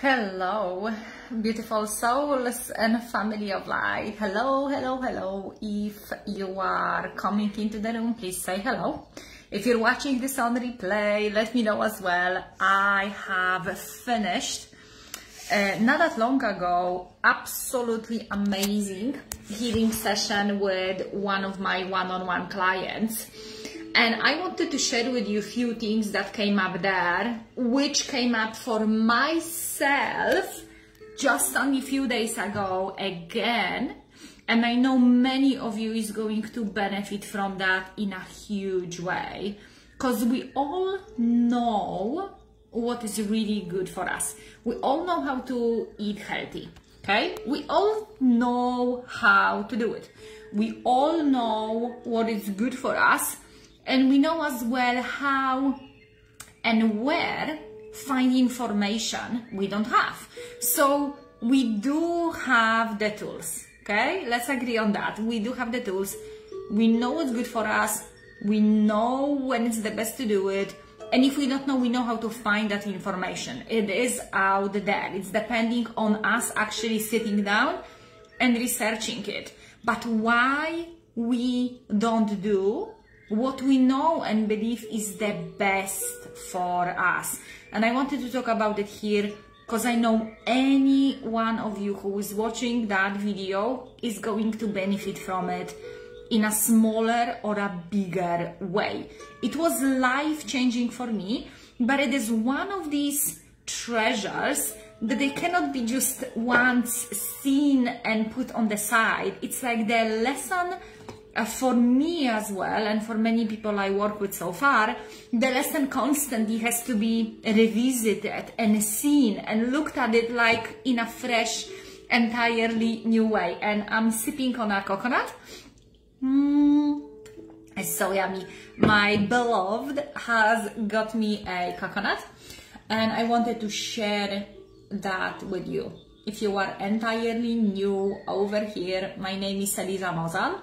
Hello, beautiful souls and family of light. Hello, hello, hello. If you are coming into the room, please say hello. If you're watching this on replay, let me know as well. I have finished uh, not that long ago, absolutely amazing healing session with one of my one-on-one -on -one clients and I wanted to share with you a few things that came up there, which came up for myself just only a few days ago again. And I know many of you is going to benefit from that in a huge way. Because we all know what is really good for us. We all know how to eat healthy, okay? We all know how to do it. We all know what is good for us and we know as well how and where find information we don't have. So we do have the tools, okay? Let's agree on that. We do have the tools. We know what's good for us. We know when it's the best to do it. And if we don't know, we know how to find that information. It is out there. It's depending on us actually sitting down and researching it. But why we don't do what we know and believe is the best for us. And I wanted to talk about it here because I know any one of you who is watching that video is going to benefit from it in a smaller or a bigger way. It was life changing for me, but it is one of these treasures that they cannot be just once seen and put on the side. It's like the lesson uh, for me as well, and for many people I work with so far, the lesson constantly has to be revisited and seen and looked at it like in a fresh, entirely new way. And I'm sipping on a coconut. Mmm, it's so yummy. My beloved has got me a coconut and I wanted to share that with you. If you are entirely new over here, my name is Eliza Mozal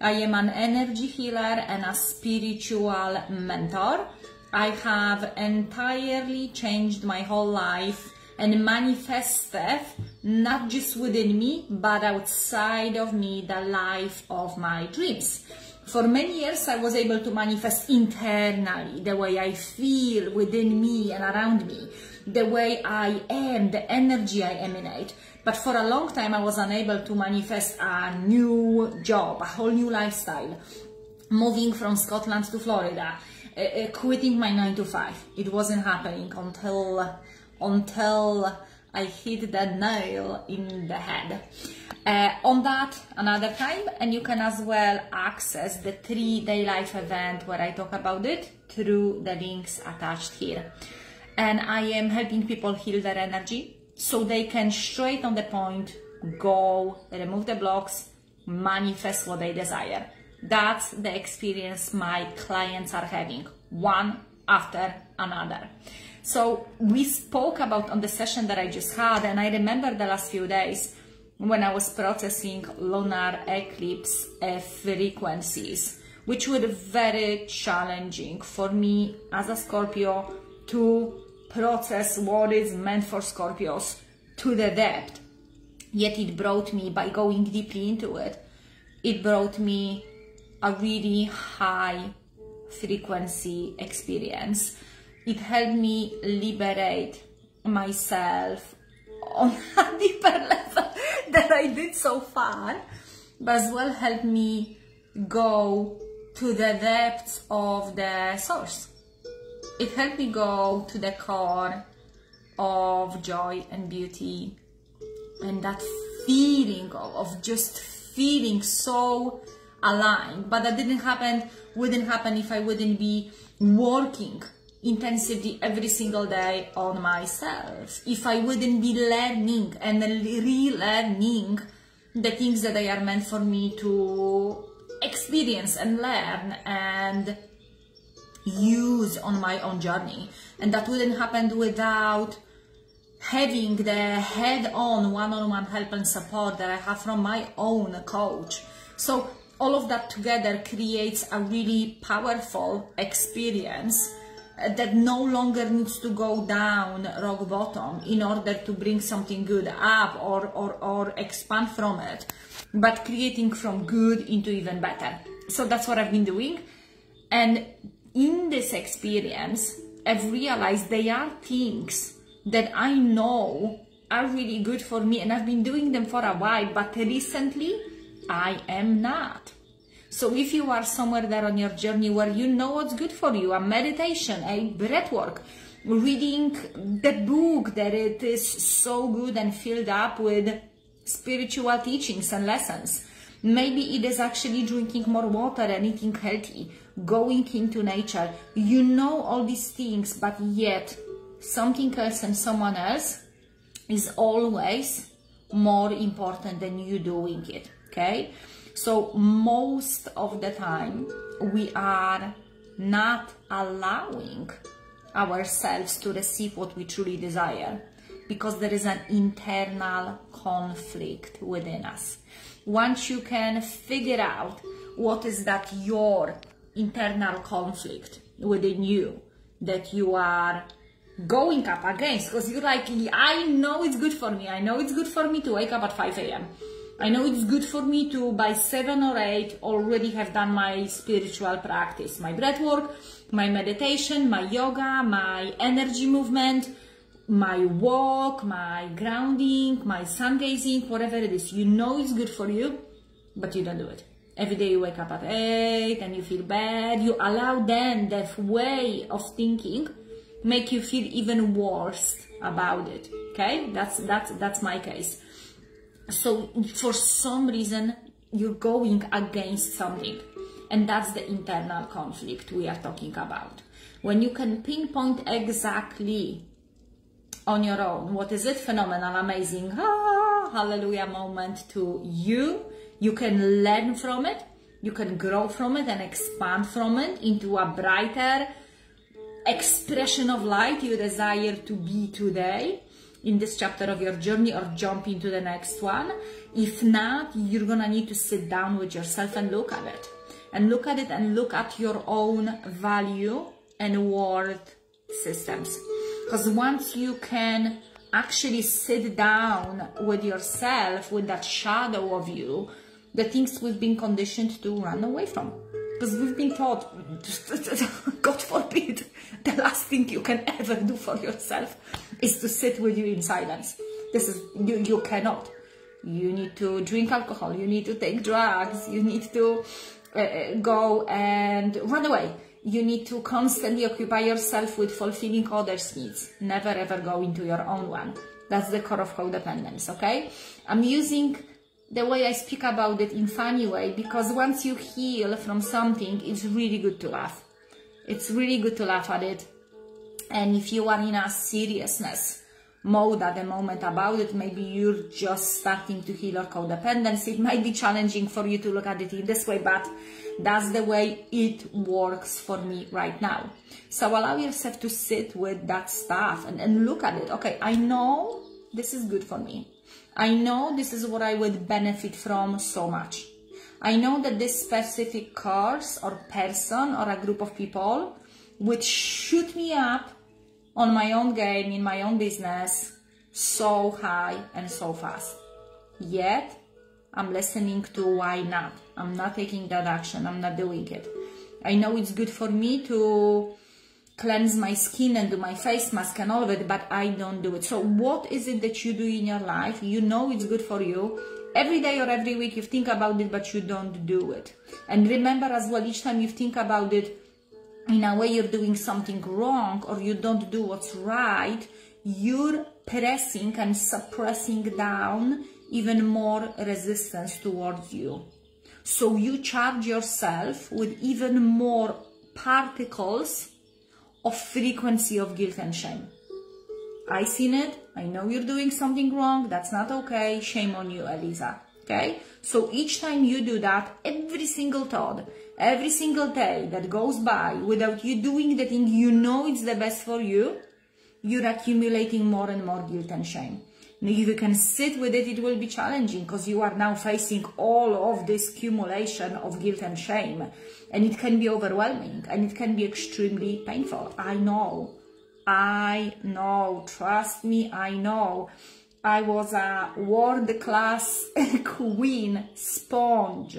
I am an energy healer and a spiritual mentor. I have entirely changed my whole life and manifested not just within me but outside of me the life of my dreams. For many years I was able to manifest internally the way I feel within me and around me, the way I am, the energy I emanate. But for a long time, I was unable to manifest a new job, a whole new lifestyle. Moving from Scotland to Florida, uh, uh, quitting my nine to five. It wasn't happening until, until I hit that nail in the head. Uh, on that another time and you can as well access the three day life event where I talk about it through the links attached here and I am helping people heal their energy so they can straight on the point go, remove the blocks, manifest what they desire. That's the experience my clients are having, one after another. So we spoke about on the session that I just had, and I remember the last few days when I was processing lunar eclipse uh, frequencies, which were very challenging for me as a Scorpio to process what is meant for Scorpios to the depth. Yet it brought me, by going deeply into it, it brought me a really high frequency experience. It helped me liberate myself on a deeper level that I did so far, but as well helped me go to the depths of the source it helped me go to the core of joy and beauty. And that feeling of, of just feeling so aligned. But that didn't happen wouldn't happen if i wouldn't be working intensively every single day on myself. If i wouldn't be learning and relearning the things that they are meant for me to experience and learn and use on my own journey. And that wouldn't happen without having the head-on one-on-one help and support that I have from my own coach. So all of that together creates a really powerful experience uh, that no longer needs to go down rock bottom in order to bring something good up or, or, or expand from it, but creating from good into even better. So that's what I've been doing. And in this experience, I've realized they are things that I know are really good for me and I've been doing them for a while, but recently I am not. So if you are somewhere there on your journey where you know what's good for you, a meditation, a breath work, reading the book that it is so good and filled up with spiritual teachings and lessons. Maybe it is actually drinking more water and eating healthy, going into nature. You know all these things, but yet something else and someone else is always more important than you doing it, okay? So most of the time we are not allowing ourselves to receive what we truly desire because there is an internal conflict within us. Once you can figure out what is that your internal conflict within you that you are going up against because you're like i know it's good for me i know it's good for me to wake up at 5 a.m I know it's good for me to by seven or eight already have done my spiritual practice, my breath work, my meditation, my yoga, my energy movement, my walk, my grounding, my sun gazing, whatever it is. You know it's good for you, but you don't do it. Every day you wake up at eight and you feel bad. You allow then that way of thinking make you feel even worse about it. Okay, that's that's that's my case. So for some reason you're going against something. And that's the internal conflict we are talking about. When you can pinpoint exactly on your own what is it? Phenomenal amazing ah, hallelujah moment to you you can learn from it you can grow from it and expand from it into a brighter expression of light you desire to be today in this chapter of your journey or jump into the next one. If not, you're gonna need to sit down with yourself and look at it. And look at it and look at your own value and worth systems. Because once you can actually sit down with yourself, with that shadow of you, the things we've been conditioned to run away from. Because we've been taught, God forbid, the last thing you can ever do for yourself is to sit with you in silence. This is, you, you cannot. You need to drink alcohol, you need to take drugs, you need to uh, uh go and run away. You need to constantly occupy yourself with fulfilling others' needs. Never ever go into your own one. That's the core of codependence, okay? I'm using the way I speak about it in funny way because once you heal from something, it's really good to laugh. It's really good to laugh at it. And if you are in a seriousness mode at the moment about it, maybe you're just starting to heal your codependency. It might be challenging for you to look at it in this way, but that's the way it works for me right now. So allow yourself to sit with that stuff and, and look at it. Okay, I know this is good for me I know this is what I would benefit from so much. I know that this specific course or person or a group of people would shoot me up on my own game, in my own business, so high and so fast. Yet, I'm listening to why not. I'm not taking that action. I'm not doing it. I know it's good for me to cleanse my skin and do my face mask and all of it, but I don't do it. So what is it that you do in your life? You know it's good for you. Every day or every week you think about it, but you don't do it. And remember as well, each time you think about it, in a way you're doing something wrong or you don't do what's right, you're pressing and suppressing down even more resistance towards you. So you charge yourself with even more particles of frequency of guilt and shame. I seen it. I know you're doing something wrong. That's not okay. Shame on you, Eliza. Okay? So each time you do that, every single thought, every single day that goes by without you doing the thing you know it's the best for you, you're accumulating more and more guilt and shame. If you can sit with it, it will be challenging because you are now facing all of this accumulation of guilt and shame. And it can be overwhelming and it can be extremely painful. I know. I know. Trust me, I know. I was a world class queen sponge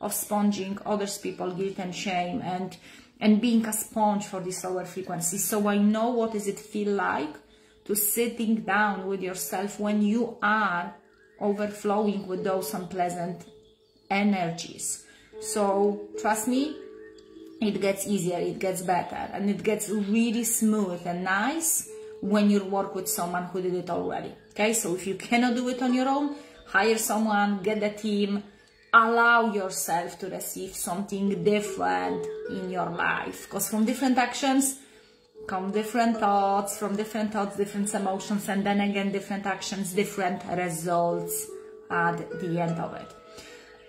of sponging others people guilt and shame and and being a sponge for this lower frequency. So I know what does it feel like to sitting down with yourself when you are overflowing with those unpleasant energies. So trust me, it gets easier, it gets better, and it gets really smooth and nice when you work with someone who did it already. Okay, so if you cannot do it on your own, hire someone, get a team, allow yourself to receive something different in your life. Because from different actions come different thoughts, from different thoughts, different emotions, and then again, different actions, different results at the end of it.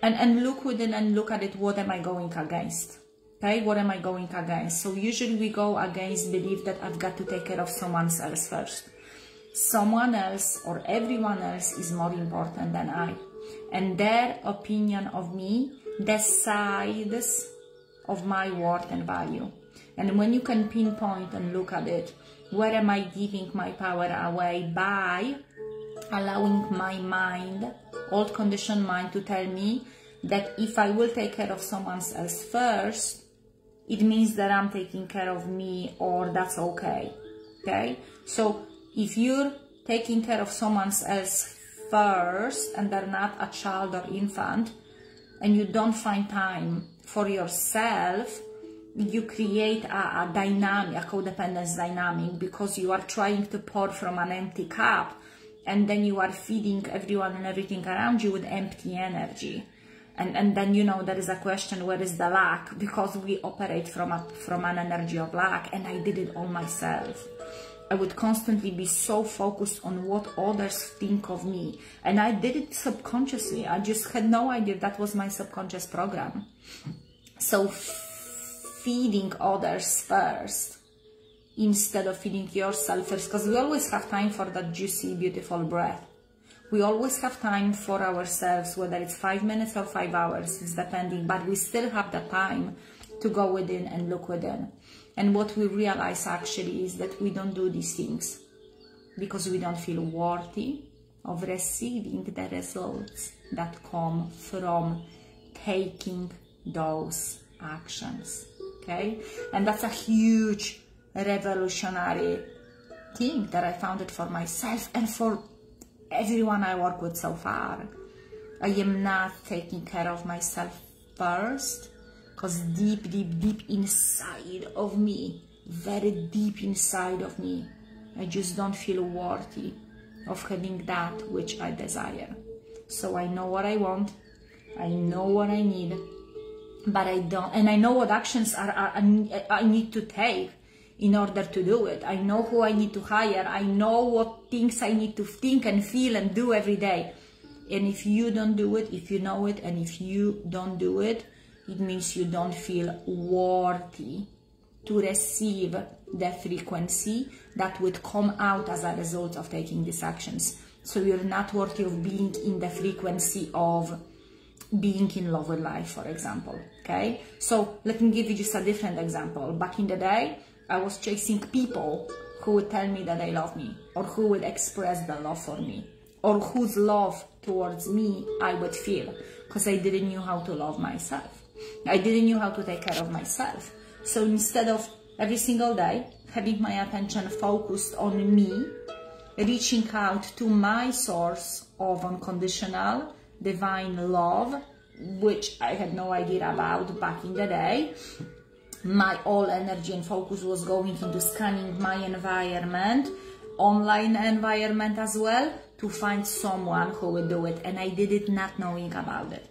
And, and look within and look at it, what am I going against? Okay, what am I going against? So usually we go against belief that I've got to take care of someone else first. Someone else or everyone else is more important than I and their opinion of me decides of my worth and value. And when you can pinpoint and look at it, where am I giving my power away by allowing my mind, old conditioned mind, to tell me that if I will take care of someone else first, it means that I'm taking care of me or that's okay. Okay? So if you're taking care of someone else first and they're not a child or infant and you don't find time for yourself you create a, a dynamic a codependence dynamic because you are trying to pour from an empty cup and then you are feeding everyone and everything around you with empty energy and and then you know there is a question where is the lack because we operate from a from an energy of lack and i did it all myself I would constantly be so focused on what others think of me. And I did it subconsciously. I just had no idea that was my subconscious program. So feeding others first instead of feeding yourself first. Because we always have time for that juicy, beautiful breath. We always have time for ourselves, whether it's five minutes or five hours, it's depending. But we still have the time to go within and look within. And what we realize actually is that we don't do these things because we don't feel worthy of receiving the results that come from taking those actions. Okay? And that's a huge revolutionary thing that I found it for myself and for everyone I work with so far. I am not taking care of myself first because deep, deep, deep inside of me, very deep inside of me, I just don't feel worthy of having that which I desire. So I know what I want, I know what I need, but I don't, and I know what actions are, are I need to take in order to do it. I know who I need to hire. I know what things I need to think and feel and do every day. And if you don't do it, if you know it, and if you don't do it, it means you don't feel worthy to receive the frequency that would come out as a result of taking these actions. So you're not worthy of being in the frequency of being in love with life, for example. Okay, so let me give you just a different example. Back in the day, I was chasing people who would tell me that they love me or who would express the love for me or whose love towards me I would feel because I didn't know how to love myself. I didn't know how to take care of myself. So instead of every single day having my attention focused on me, reaching out to my source of unconditional divine love, which I had no idea about back in the day, my all energy and focus was going into scanning my environment, online environment as well, to find someone who would do it. And I did it not knowing about it.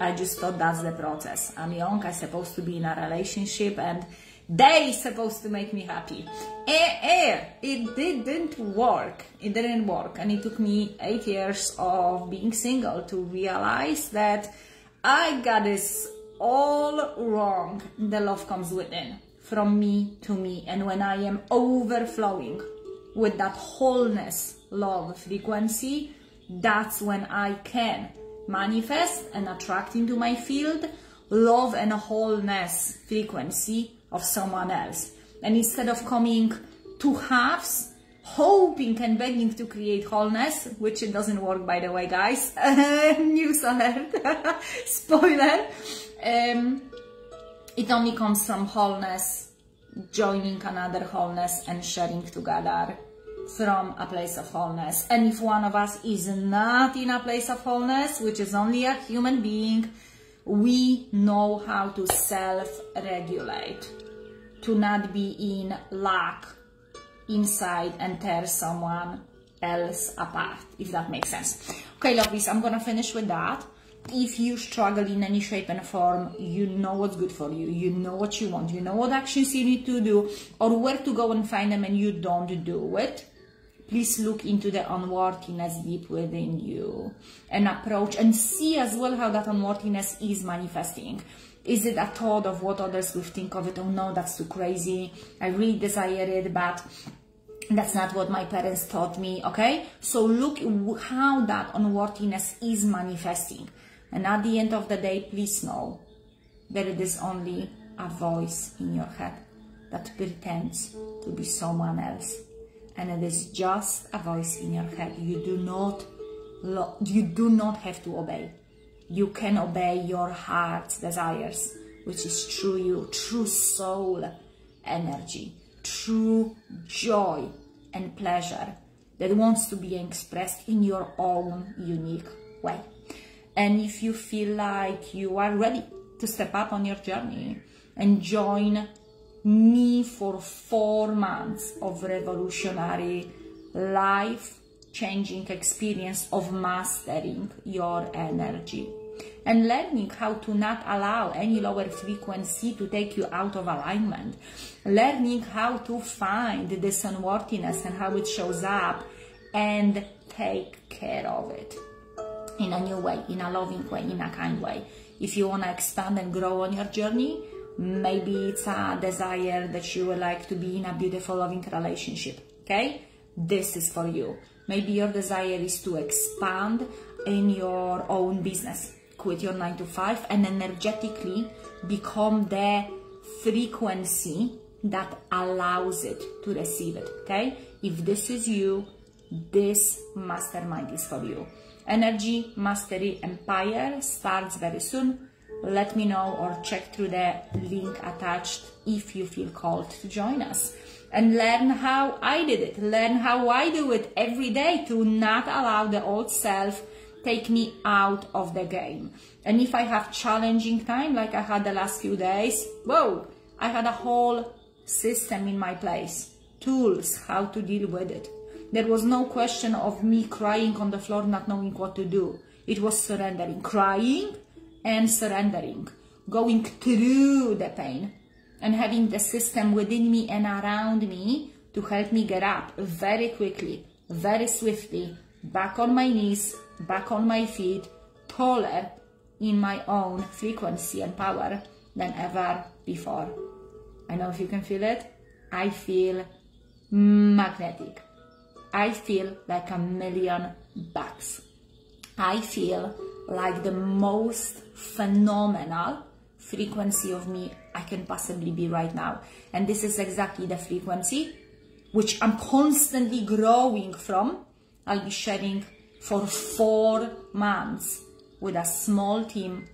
I just thought that's the process. I'm young, I'm supposed to be in a relationship and they supposed to make me happy. Eh, eh, it didn't work. It didn't work. And it took me eight years of being single to realize that I got this all wrong. The love comes within, from me to me. And when I am overflowing with that wholeness love frequency, that's when I can manifest and attract into my field love and wholeness frequency of someone else. And instead of coming two halves, hoping and begging to create wholeness, which it doesn't work by the way, guys. News alert, spoiler. Um, it only comes from wholeness, joining another wholeness and sharing together from a place of wholeness. And if one of us is not in a place of wholeness, which is only a human being, we know how to self-regulate, to not be in lack inside and tear someone else apart, if that makes sense. Okay, lovelies, I'm gonna finish with that. If you struggle in any shape and form, you know what's good for you, you know what you want, you know what actions you need to do, or where to go and find them and you don't do it, please look into the unworthiness deep within you and approach and see as well how that unworthiness is manifesting. Is it a thought of what others will think of it? Oh no, that's too crazy. I really desire it, but that's not what my parents taught me, okay? So look how that unworthiness is manifesting. And at the end of the day, please know that it is only a voice in your head that pretends to be someone else and it is just a voice in your head. You do not you do not have to obey. You can obey your heart's desires, which is true you, true soul energy, true joy and pleasure that wants to be expressed in your own unique way. And if you feel like you are ready to step up on your journey and join me for four months of revolutionary life changing experience of mastering your energy and learning how to not allow any lower frequency to take you out of alignment, learning how to find this unworthiness and how it shows up and take care of it in a new way, in a loving way, in a kind way. If you want to expand and grow on your journey, maybe it's a desire that you would like to be in a beautiful loving relationship okay? This is for you. Maybe your desire is to expand in your own business quit your 9 to 5 and energetically become the frequency that allows it to receive it okay? If this is you this mastermind is for you. Energy mastery empire starts very soon. Let me know or check through the link attached if you feel called to join us. And learn how I did it. Learn how I do it every day to not allow the old self take me out of the game. And if I have challenging time like I had the last few days, whoa, I had a whole system in my place, tools how to deal with it. There was no question of me crying on the floor not knowing what to do. It was surrendering, crying and surrendering, going through the pain and having the system within me and around me to help me get up very quickly, very swiftly, back on my knees, back on my feet, taller in my own frequency and power than ever before. I know if you can feel it. I feel magnetic. I feel like a million bucks. I feel like the most phenomenal frequency of me I can possibly be right now. And this is exactly the frequency which I'm constantly growing from. I'll be sharing for four months with a small team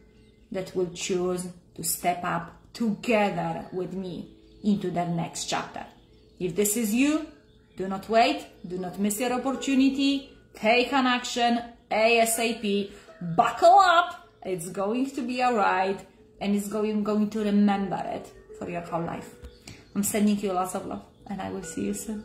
that will choose to step up together with me into the next chapter. If this is you, do not wait, do not miss your opportunity, take an action ASAP buckle up, it's going to be alright, and it's going, going to remember it for your whole life. I'm sending you lots of love, and I will see you soon.